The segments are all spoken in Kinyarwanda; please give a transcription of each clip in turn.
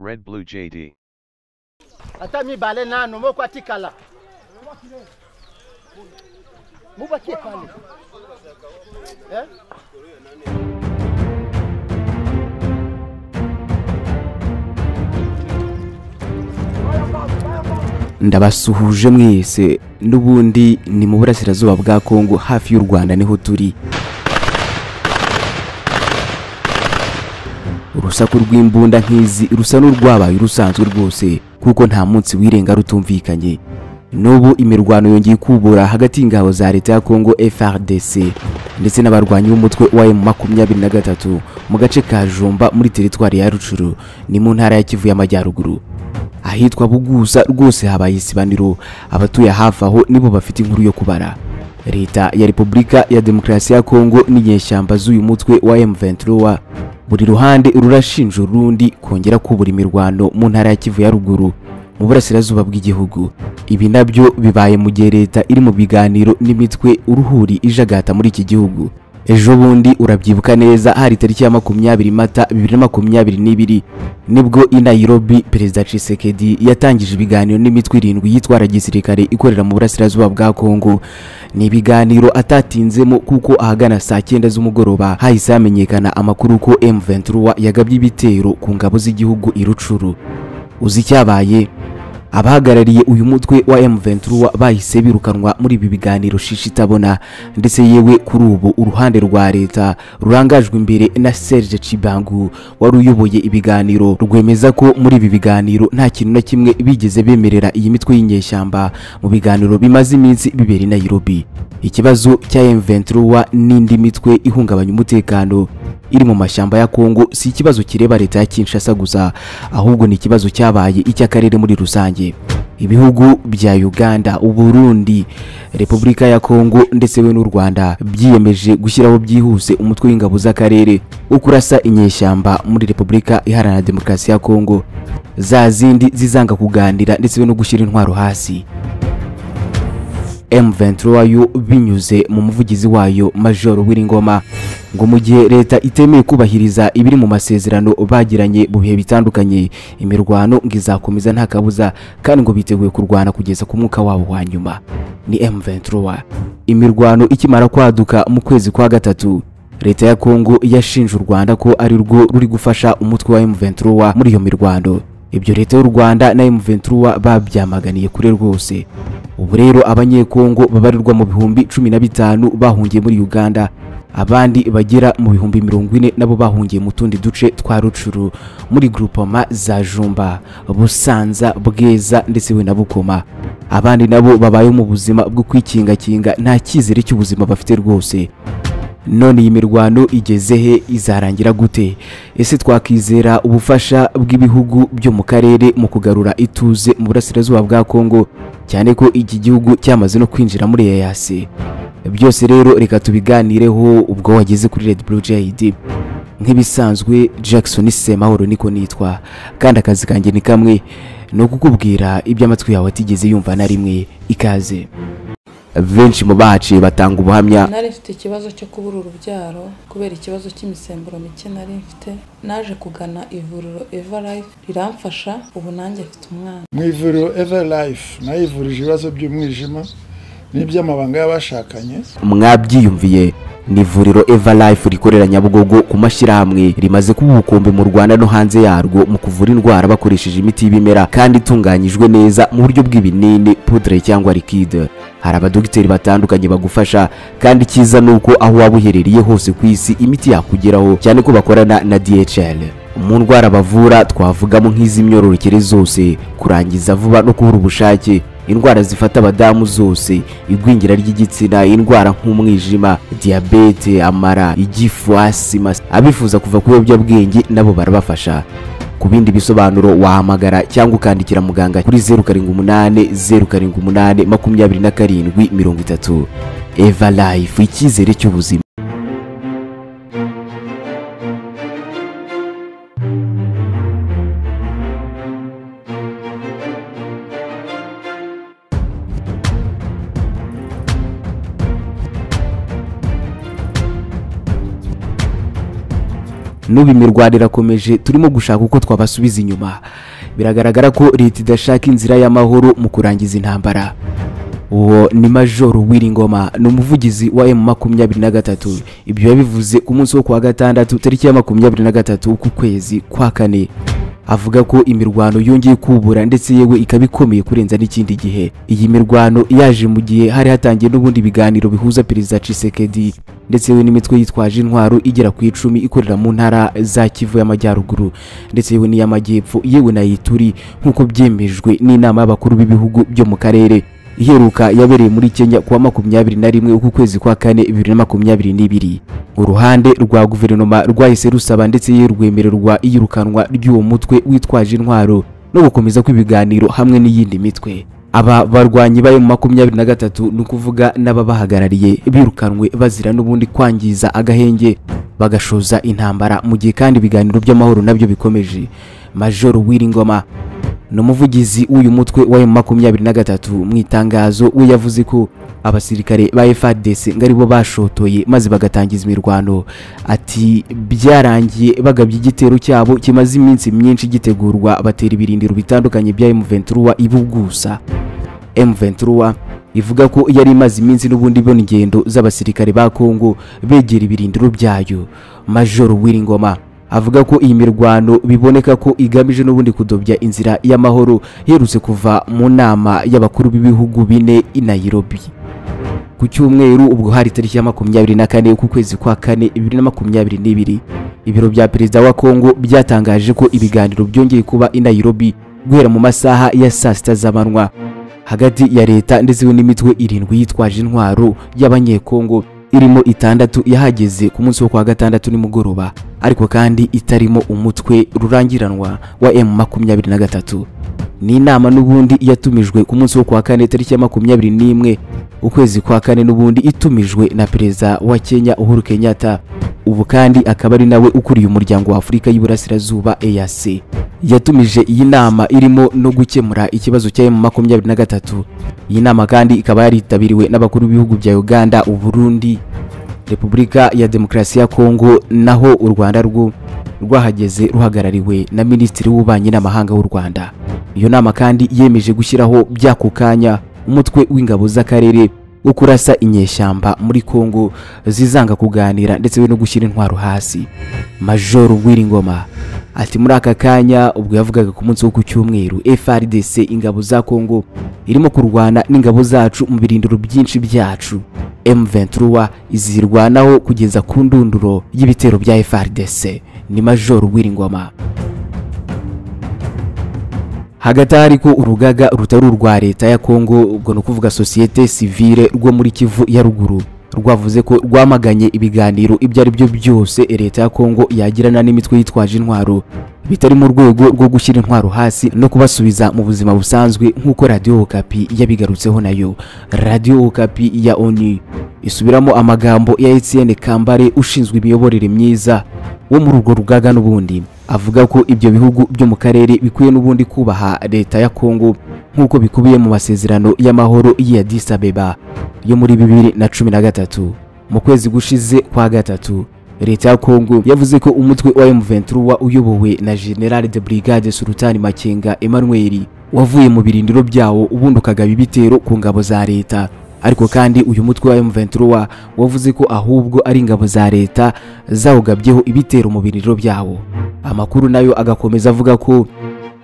Red Blue JD. ata mibale nano moko atikala mubakie pale eh? ndabasuhuje mwese n'ubundi ni mu burasirazuba bwa kongo hafi y'u rwanda ni ho turi urusaku rw'imbunda nk'izi rusa n'urwabaye urusanzwe rwose kuko nta munsi wirenga rutumvikanye. N'ubu imirwano yongeye kubura hagati y'ingabo za leta ya kongo frdc ndetse n'abarwanyi b'umutwe wa emu makumyabiri na gatatu mu gace ka jomba muri teritwari ya rucuru ni mu ntara ya kivu y'amajyaruguru ahitwa bugusa rwose habaye isibaniro. Abatuye hafi aho nibo bafite inkuru yo kubara. Leta ya repubulika ya demokarasi ya kongo n'inyeshyamba z'uyu mutwe wa M23. Buri ruhande rurashinja urundi kongera kubura imirwano mu ntara ya kivu ya ruguru mu burasirazuba bw'igihugu. Ibi na byo bibaye mu gihe leta iri mu biganiro n'imitwe uruhuri ijagata muri iki gihugu. Ejo bundi urabyibuka neza hari tariki ya makumyabiri mata bibiri na makumyabiri n'ibiri. Nibwo i Nairobi perezida Tshisekedi yatangije ibiganiro n'imitwe irindwi yitwara gisirikare ikorera mu burasirazuba bwa Kongo ni ibiganiro atatinzemo kuko ahagana saa cyenda z'umugoroba hahise hamenyekana amakuru ko M23 yagabye ibitero ku ngabo z'igihugu i Rucuru uzi icyabaye? Abahagarariye uyu mutwe wa M23 bahise birukanwa muri ibi biganiro shishi itabona ndetse yewe kuri ubu uruhande rwa leta rurangajwe imbere na Serge Chibangu. Wari uyoboye ibiganiro. Rwemeza ko muri ibi biganiro nta kintu na kimwe bigeze bemerera iyi mitwe y'inyeshyamba. Mu biganiro bimaze iminsi bibera i Nairobi. Ikibazo cya M23 n'indi mitwe ihungabanya umutekano iri mu mashyamba ya Kongo si ikibazo kireba leta ya Kinshasa gusa. Ahubwo ni ikibazo cyabaye icy'akarere muri rusange. Ibihugu bya Uganda, Uburundi, Repubulika ya Kongo ndetse we n'u Rwanda byiyemeje gushyiraho byihuse umutwe w'ingabo z'akarere. Wo kurasa inyeshyamba muri Repubulika Iharanira Demokarasi ya Kongo za zindi zizanga kuganira ndetse no gushyira intwaro hasi. M23 yo binyuze mu muvugizi wayo Major Wiringoma ngo mu gihe leta itemeye kubahiriza ibiri mu masezerano bagiranye mu bihe bitandukanye imirwano ngo izakomeza nta kabuza kandi ngo biteguye kurwana kugeza ku mwuka wabo wa nyuma. Ni M23 imirwano ikimara kwaduka mu kwezi kwa gatatu leta ya Kongo yashinje u Rwanda ko ari rwo ruri gufasha umutwe wa M23 muri iyo mirwano. Ibyo leta y'u Rwanda na M23 babyamaganiye kure rwose. Ubu rero abanyekongo babarirwa mu bihumbi cumi na bitanu bahungiye muri Uganda. Abandi bagera mu bihumbi mirongo ine nabo bahungiye mu tundi duce twa Rucuru muri groupement za Jumba Busanza Bweza ndetse we na Bukoma. Abandi nabo babayeho mu buzima bwo kwikingakinga nta cyizere cy'ubuzima bafite rwose. None iyi mirwano igeze he? Izarangira gute? Ese twakizera ubufasha bw'ibihugu byo mu karere mu kugarura ituze mu burasirazuba bwa Kongo? Cyane ko iki gihugu cyamaze no kwinjira muri EAC byose rero reka tubiganireho ubwo wageze kuri Red Blue JD nk'ibisanzwe Jackson Semahoro niko nitwa. Kandi akazi kanjye ni kamwe. Ni ukukubwira ibyo amatwi yawe atigeze yumva na rimwe. Ikaze. Benshi mu baciye batanga ubuhamya. Nari mfite ikibazo cyo kubura urubyaro kubera ikibazo cy'imisemburo mike nari mfite. Naje kugana ivuriro eva life riramfasha ubu nanjye mfite umwana. Mu ivuriro eva life nayivurije ibibazo by'umwijima n'iby'amabanga y'abashakanye. Mwabyiyumviye ni ivuriro eva life rikorera nyabugogo ku mashyirahamwe rimaze kuba ubukombe mu rwanda no hanze yarwo mu kuvura indwara bakoresheje imiti y'ibimera kandi itunganyijwe neza mu buryo bw'ibinini pudre cyangwa liquide. Hari abadogiteri batandukanye bagufasha kandi icyiza ni uko aho waba uherereye hose ku isi imiti yakugeraho cyane ko bakorana na DHL mu ndwara bavura twavugamo nk'iz'imyororokere zose kurangiza vuba no kubura ubushake. Indwara zifata abadamu zose igwingira ry'igitsina indwara nk'umwijima diyabete amara igifu asima abifuza kuva ku biyobyabwenge nabo barabafasha. Ku bindi bisobanuro wahamagara cyangwa ukandikira muganga kuri zeru karindwi umunani zeru karindwi umunani makumyabiri na karindwi mirongo itatu. Eva life icyizere cy'ubuzima. N'ubu imirwano irakomeje turimo gushaka uko twabasubiza inyuma. Biragaragara ko leta idashaka inzira y'amahoro mu kurangiza intambara. Uwo ni majoro w'iringoma ni umuvugizi wa emu makumyabiri na gatatu. Ibyo yabivuze ku munsi wo kuwa gatandatu tariki ya makumyabiri na gatatu ku kwezi kwa kane. Avuga ko imirwano yongeye kubura ndetse yewe ikaba ikomeye kurenza n'ikindi gihe. Iyi mirwano yaje mu gihe hari hatangiye n'ubundi biganiro bihuza perezida Tshisekedi ndetse yewe n'imitwe yitwaje intwaro igera ku icumi ikorera mu ntara za Kivu y'Amajyaruguru ndetse yewe n'iy'Amajyepfo yewe na Ituri nk'uko byemejwe n'inama y'abakuru b'ibihugu byo mu karere. Iheruka yabereye muri Kenya kuwa makumyabiri na rimwe uku kwezi kwa kane bibiri na makumyabiri n'ibiri. Uruhande rwa guverinoma rwahise rusaba ndetse rwemererwa iyirukanwa ry'uwo mutwe witwaje intwaro no gukomeza kw'ibiganiro hamwe n'iyindi mitwe. Aba barwanyi bayo mu makumyabiri na gatatu ni ukuvuga n'ababahagarariye birukanwe bazira n'ubundi kwangiza agahenge. Bagashoza intambara mu gihe kandi ibiganiro by'amahoro na byo bikomeje. Majoro w'iringoma ni umuvugizi w'uyu mutwe wa makumyabiri na gatatu mu itangazo we yavuze ko abasirikare ba FARDC ngo ari bo bashotoye maze bagatangiza imirwano. Ati byarangiye bagabye igitero cyabo kimaze iminsi myinshi gitegurwa batera ibirindiro bitandukanye bya M23 ibugusa M23 ivuga ko yari imaze iminsi n'ubundi ibona ingendo z'abasirikare ba Kongo begera ibirindiro byayo. Major Wiringoma avuga ko iyi mirwano biboneka ko igamije n'ubundi kudobya inzira y'amahoro iherutse kuva mu nama y'abakuru b'ibihugu bine i Nairobi. Ku cyumweru ubwo hari tariki ya makumyabiri na kane ku kwezi kwa kane bibiri na makumyabiri n'ibiri. Ibiro bya perezida wa Kongo byatangaje ko ibiganiro byongeye kuba i Nairobi guhera mu masaha ya saa sita z'amanywa hagati ya leta ndetse n'imitwe irindwi yitwaje intwaro y'abanyekongo. Irimo itandatu yahageze ku munsi wo kwa gatandatu nimugoroba ariko kandi itarimo umutwe rurangiranwa wa M makumyabiri na gatatu. Ni inama n'ubundi yatumijwe ku munsi wo kwa kane tariki ya makumyabiri n'imwe ukwezi kwa kane n'ubundi itumijwe na perezida wa Kenya Uhuru Kenyatta. Ubu kandi akaba ari nawe ukuriye umuryango wa Afurika y'Iburasirazuba EAC yatumije iyi nama irimo no gukemura ikibazo cya M makumyabiri na gatatu. Iyi nama kandi ikaba yaritabiriwe n'abakuru b'ibihugu bya Uganda Uburundi Repubulika ya Demokarasi ya Kongo naho u Rwanda rwo. Rwahageze ruhagarariwe na Minisitiri w'Ububanyi n'Amahanga w'u Rwanda. Iyo nama kandi yemeje gushyiraho by'ako kanya umutwe w'ingabo z'akarere wo kurasa inyeshyamba muri Kongo zizanga kuganira ndetse no gushyira intwaro hasi. Major Wiringoma ati muri aka kanya ubwo yavugaga ku munsi wo ku cyumweru FRDC ingabo za Kongo irimo kurwana n'ingabo zacu mu birindiro byinshi byacu. M23 izirwanaho kugeza ku ndunduro y'ibitero bya FRDC ni Major Wiringoma hagati aho ariko urugaga rutari urwa leta ya Kongo ubwo ni ukuvuga sosiyete sivile rwo muri Kivu ya ruguru rwavuze ko rwamaganye ibiganiro ibyo ari byo byose leta ya Kongo yagirana n'imitwe yitwaje intwaro. Bitari mu rwego rwo gushyira intwaro hasi no kubasubiza mu buzima busanzwe nk'uko Radio Okapi yabigarutseho na yo. Radio Okapi ya ONU isubiramo amagambo ya Etienne Kambare ushinzwe imiyoborere myiza. Wo muri urwo rugaga n'ubundi. Avuga ko ibyo bihugu byo mu karere bikwiye n'ubundi kubaha leta ya Kongo nk'uko bikubiye mu masezerano y'amahoro y'i Addis Abeba yo muri bibiri na cumi na gatatu. Mu kwezi gushize kwa gatatu leta ya Kongo yavuze ko umutwe wa M23 uyobowe na General de Brigade Sultani Makenga Emmanuel wavuye mu birindiro byawo ubundi ukagaba ibitero ku ngabo za leta. Ariko kandi uyu mutwe wa M23 wavuze ko ahubwo ari ingabo za leta zawugabyeho ibitero mu birindiro byawo. Amakuru na yo agakomeza avuga ko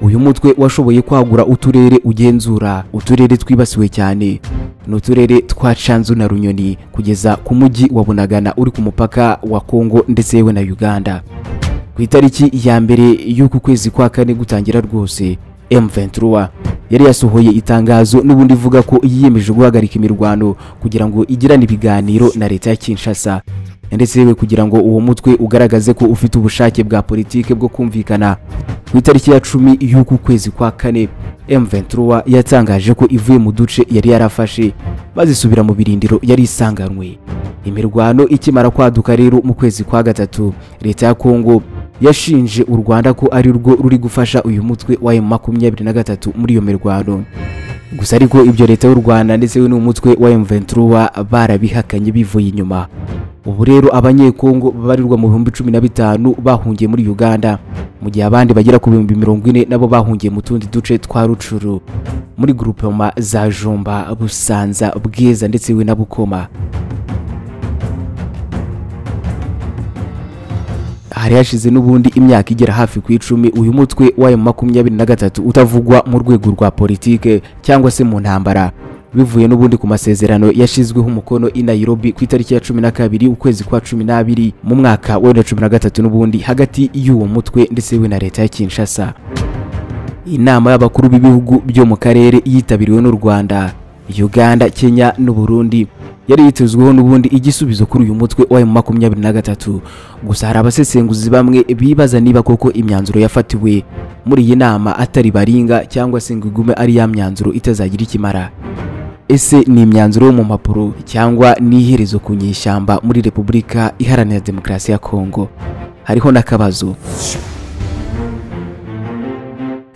uyu mutwe washoboye kwagura uturere ugenzura uturere twibasiwe cyane. Ni uturere twa Canzu na Runyoni kugeza ku mujyi wa Bunagana uri ku mupaka wa Kongo ndetse yewe na Uganda. Ku itariki ya mbere y'uku kwezi kwa kane gutangira rwose M23. Yari yasohoye itangazo n'ubundi ivuga ko yiyemeje guhagarika imirwano kugira ngo igirane ibiganiro na leta ya Kinshasa. Ndetse yewe kugira ngo uwo mutwe ugaragaze ko ufite ubushake bwa politike bwo kumvikana. Ku itariki ya cumi y'uku kwezi kwa kane M23 yatangaje ko ivuye mu duce yari yarafashe bazisubira mu birindiro yari isanganwe. Imirwano ikimara kwaduka rero mu kwezi kwa gatatu leta ya Kongo yashinje u Rwanda ko ari rwo ruri gufasha uyu mutwe wa M23 muri iyo mirwano. Gusa ariko ibyo leta y'u rwanda ndetse we n'umutwe wa M23 barabihakanye bivuye inyuma. Ubu rero abanyekongo babarirwa mu bihumbi cumi na bitanu bahungiye muri uganda. Mu gihe abandi bagera ku bihumbi mirongo ine nabo bahungiye mu tundi duce twa rucuru muri grupema za jomba busanza bwiza ndetse we na bukoma. Hari hashize n'ubundi imyaka igera hafi ku icumi uyu mutwe wa makumyabiri na gatatu utavugwa mu rwego rwa politike cyangwa se mu ntambara. Bivuye n'ubundi ku masezerano yashyizweho umukono i Nairobi ku itariki ya cumi na kabiri ukwezi kwa cumi n'abiri mu mwaka wa bibiri cumi na gatatu n'ubundi hagati y'uwo mutwe ndetse we na leta ya Kinshasa. Inama y'abakuru b'ibihugu byo mu karere yitabiriwe n'u Rwanda. Uganda Kenya n'u Burundi yari yitezweho n'ubundi igisubizo kuri uyu mutwe wa makumyabiri na gatatu. Gusa hari abasesenguzi bamwe bibaza niba koko imyanzuro yafatiwe. Muri iyi nama atari baringa cyangwa se ngo igume ari ya myanzuro itazagira ikimara. Ese ni imyanzuro yo mu mpapuro cyangwa ni iherezo ku nyeshyamba muri repubulika iharanira demokarasi ya kongo? Hariho n'akabazo.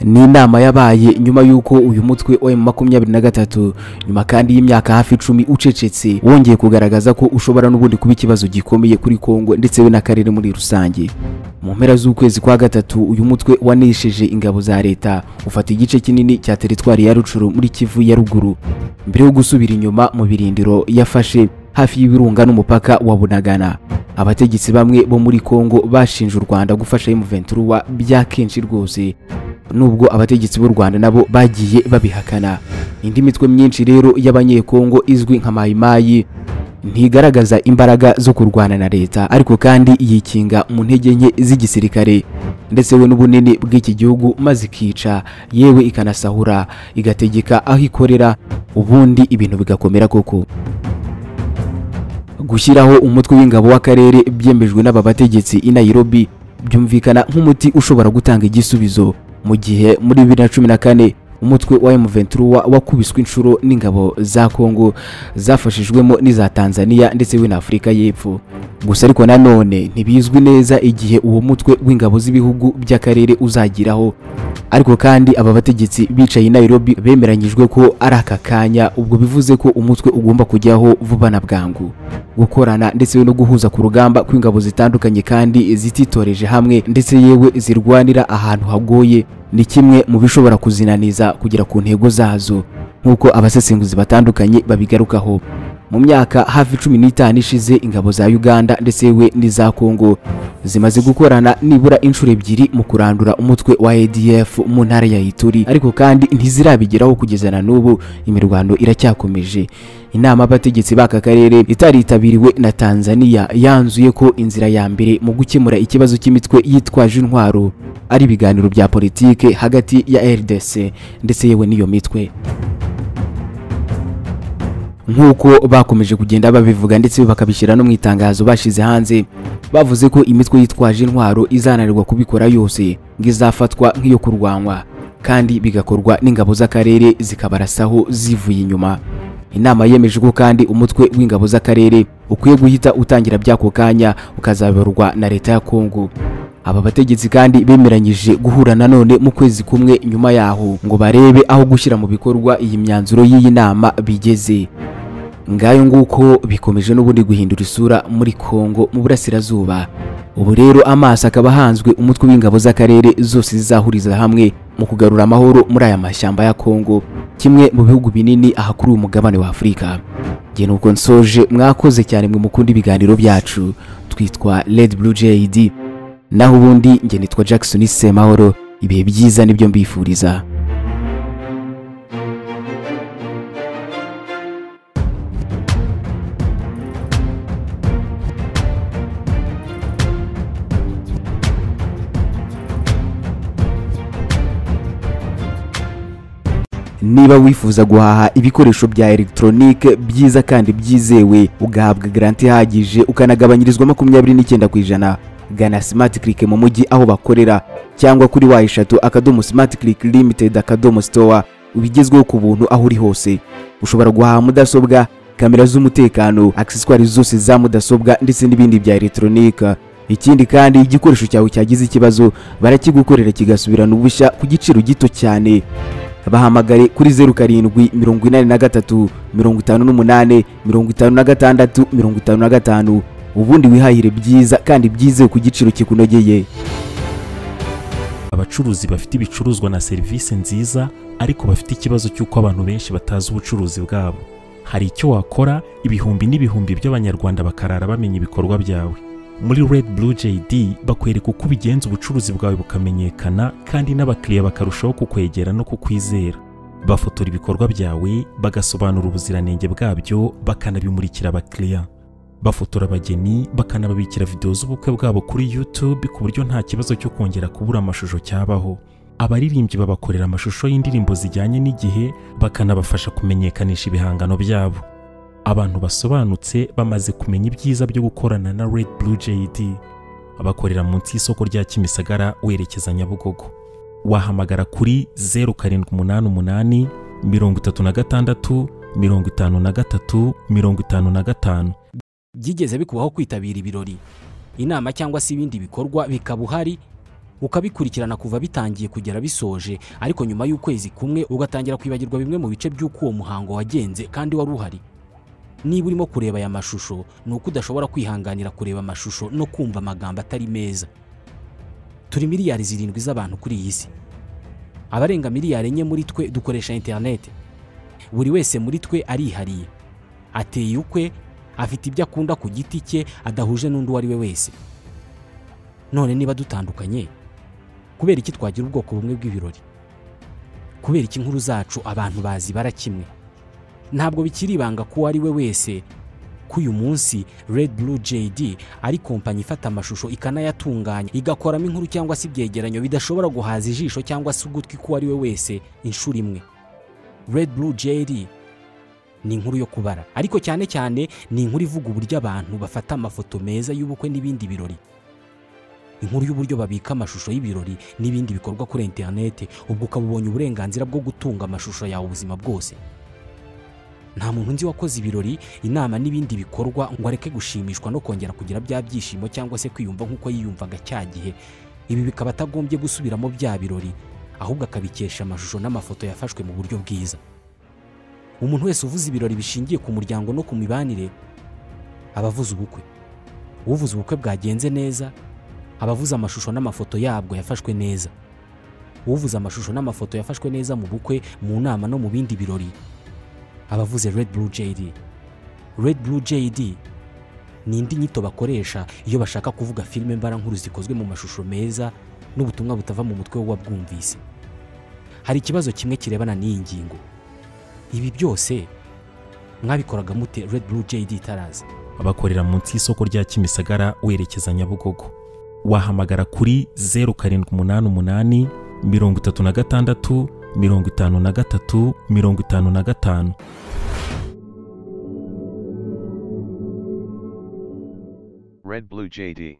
Ni inama yabaye nyuma y'uko uyu mutwe wa makumyabiri na gatatu nyuma kandi y'imyaka hafi icumi ucecetse wongeye kugaragaza ko ushobora n'ubundi kuba ikibazo gikomeye kuri kongo ndetse we n'akarere muri rusange. Mu mpera z'ukwezi kwa gatatu uyu mutwe wanesheje ingabo za leta. Ufata igice kinini cya teritwari ya rucuru muri kivu ya ruguru. Mbere yo gusubira inyuma mu birindiro yafashe hafi y'ibirunga n'umupaka wa bunagana. Abategetsi bamwe bo muri kongo bashinje u rwanda gufasha M23 bya kenshi rwose. Nubwo abategetsi b'u rwanda nabo bagiye babihakana. Indi mitwe myinshi rero y'abanyekongo izwi nka mayimayi ntigaragaza imbaraga zo kurwana na leta ariko kandi yikinga mu ntege nke z'igisirikare. Ndetse we n'ubunini bw'iki gihugu maze ikica yewe ikanasahura igategeka aho ikorera ubundi ibintu bigakomera koko. Gushyiraho umutwe w'ingabo w'akarere byemejwe n'aba bategetsi i Nairobi byumvikana nk'umuti ushobora gutanga igisubizo. Mu gihe muri bibiri na cumi na kane umutwe wa M23 wakubiswe inshuro n'ingabo za Kongo zafashijwemo n'iza Tanzania ndetse we na Afurika y'Epfo. Gusa ariko nanone ntibizwi neza igihe uwo mutwe w'ingabo z'ibihugu by'akarere uzagiraho. Ariko kandi aba bategetsi bicaye i Nairobi bemeranyijwe ko ari aka kanya ubwo bivuze ko umutwe ugomba kujyaho vuba na bwangu. Gukorana ndetse no guhuza ku rugamba kw'ingabo zitandukanye kandi zititoreje hamwe ndetse yewe zirwanira ahantu hagoye. Ni kimwe mu bishobora kuzinaniza kugera ku ntego zazo nk'uko abasesenguzi batandukanye babigarukaho mu myaka hafi cumi n'itanu ishize ingabo za uganda ndetse we n'iza kongo zimaze gukorana nibura inshuro ebyiri mu kurandura umutwe wa adf mu ntara ya ituri. Ariko kandi ntizirabigeraho kugeza na n'ubu. Imirwano iracyakomeje. Inama y'abategetsi b'aka karere itaritabiriwe na tanzania. Yanzuye ko inzira ya mbere mu gukemura ikibazo cy'imitwe yitwaje intwaro ari ibiganiro bya politike hagati ya rdc ndetse yewe n'iyo mitwe. Nk'uko bakomeje kugenda babivuga ndetse bakabishyira no mu itangazo bashize hanze. Bavuze ko imitwe yitwaje intwaro izananirwa kubikora yose ngo izafatwa nk'iyo kurwanywa kandi bigakorwa n'ingabo z'akarere zikabarasaho zivuye inyuma. Inama yemeje ko kandi umutwe w'ingabo z'akarere ukwiye guhita utangira by'ako kanya ukazaberwa na leta ya kongo aba bategetsi kandi bemeranyije guhura nanone mu kwezi kumwe nyuma yaho ngo barebe aho gushyira mu bikorwa iyi myanzuro y'iyi nama bigeze. Ngayo nguko bikomeje n'ubundi guhindura isura muri Kongo mu burasirazuba. Ubu rero amaso akaba ahanzwe umutwe w'ingabo z'akarere zose zizahuriza hamwe mu kugarura amahoro muri aya mashyamba ya Kongo kimwe mu bihugu binini aha kuri uyu mugabane wa Afurika nge nuko nsoje mwakoze cyane mwe mukunda ibiganiro byacu. Twitwa Red Blue JD naho ubundi nge nitwa Jackson Semahoro ibihe byiza ni byo mbifuriza. Niba wifuza guhaha ibikoresho bya elegitoronike byiza kandi byizewe ugahabwa garanti ihagije ukanagabanyirizwa makumyabiri n'icyenda ku ijana. Gana simati kirike mu mujyi aho bakorera cyangwa kuri wa eshatu akadomo simati kirike limitedi akadomo sitowa ubigezweho ku buntu aho uri hose. Ushobora guhaha mudasobwa kamera z'umutekano akiseswari zose za mudasobwa ndetse n'ibindi bya elegitoronike ikindi kandi igikoresho cyawe cyagize ikibazo barakigukorera kigasubirana ubushya ku giciro gito cyane. Bahamagare kuri zeru karindwi mirongo inani na gatatu mirongo itanu n'umunani mirongo itanu na gatandatu mirongo itanu na gatanu. Ubundi wihahire byiza kandi byizewe ku giciro kikunogeye. Abacuruzi bafite ibicuruzwa na serivisi nziza ariko bafite ikibazo cy'uko abantu benshi batazi ubucuruzi bwabo. Hari icyo wakora ibihumbi n'ibihumbi by'abanyarwanda bakarara bamenya ibikorwa byawe. Muri red blue jd bakwereka uko ubigenza ubucuruzi bwawe bukamenyekana kandi n'abakiriya bakarushaho kukwegera no kukwizera. Bafotora ibikorwa byawe bagasobanura ubuziranenge bwabyo bakanabimurikira abakiriya. Bafotora abageni bakanababikira videwo z'ubukwe bwabo kuri YouTube ku buryo nta kibazo cyo kongera kubura amashusho cyabaho. Abaririmbyi babakorera amashusho y'indirimbo zijyanye n'igihe bakanabafasha kumenyekanisha ibihangano byabo. Abantu basobanutse bamaze kumenya ibyiza byo gukorana na Red Blue JD bakorera munsi y'isoko rya Kimisagara werekeza Nyabugogo. Wahamagara kuri 0788 36 53 55 byigeze bikubaho kwitabira ibirori. Inama cyangwa se ibindi bikorwa bikaba uhari ukabikurikirana kuva bitangiye kugera bisoje. Ariko nyuma y'ukwezi kumwe ugatangira kwibagirwa bimwe mu bice by'uko uwo muhango wagenze kandi wari uhari. Niba urimo kureba aya mashusho ni uko udashobora kwihanganira kureba amashusho no kumva amagambo atari meza. Turi miliyari zirindwi z'abantu kuri iyi si. Abarenga miliyari enye muri twe dukoresha interineti buri wese muri twe arihariye. Ateye ukwe afite ibyo akunda ku giti cye adahuje n'undi uwo ari we wese. None niba dutandukanye kubera iki twagira ubwoko bumwe bw'ibirori? Kubera iki inkuru zacu abantu bazibara kimwe ntabwo bikiri ibanga ko uwo ari we wese ko uyu munsi Red Blue JD ari kompanyi ifata amashusho ikanayatunganya igakoramo inkuru cyangwa se ibyegeranyo bidashobora guhaza ijisho cyangwa se ugutwi k'uwo ari we wese inshuro imwe. Red Blue JD ni inkuru yo kubara ariko cyane cyane ni inkuru ivuga uburyo abantu bafata amafoto meza y'ubukwe n'ibindi birori. Inkuru y'uburyo babika amashusho y'ibirori n'ibindi bikorwa kuri interineti ubwo ukaba ubonye uburenganzira bwo gutunga amashusho yawe ubuzima bwose. Nta muntu nzi wakoze ibirori inama n'ibindi bikorwa ngo areke gushimishwa no kongera kugira bya byishimo cyangwa se kwiyumva nk'uko yiyumvaga cya gihe. Ibi bikaba atagombye gusubiramo bya birori ahubwo akabikesha amashusho n'amafoto yafashwe mu buryo bwiza. Umuntu wese uvuze ibirori bishingiye ku muryango no ku mibanire aba avuze ubukwe. Uvuze ubukwe bwagenze neza aba avuze amashusho n'amafoto yabwo yafashwe neza. Uvuze amashusho n'amafoto yafashwe neza mu bukwe mu nama no mu bindi birori aba avuze red blue jd red blue jd ni indi nyito bakoresha iyo bashaka kuvuga filime mbarankuru zikozwe mu mashusho meza n'ubutumwa butava mu mutwe w'uwabwumvise hari ikibazo kimwe kirebana n'iyi ngingo. Ibi byose mwabikoraga mute red blue jd itaraza. Bakorera munsi y'isoko rya Kimisagara werekeza Nyabugogo. Wahamagara kuri 0788 36 53 55 Red Blue JD.